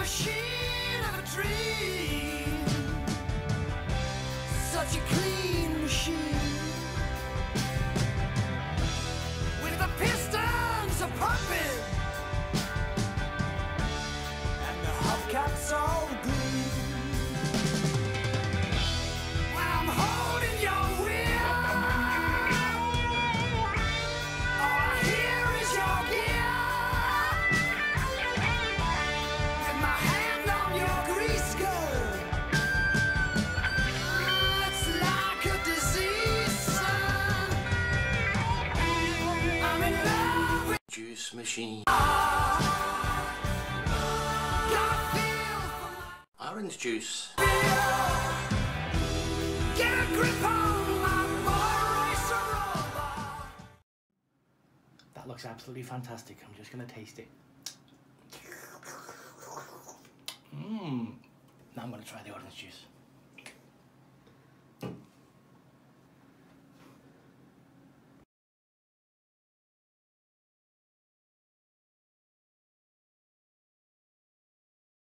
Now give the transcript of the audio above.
machine of a dream. Such a clean. Machine. Orange juice. That looks absolutely fantastic. I'm just gonna taste it. Mmm. Now I'm gonna try the orange juice.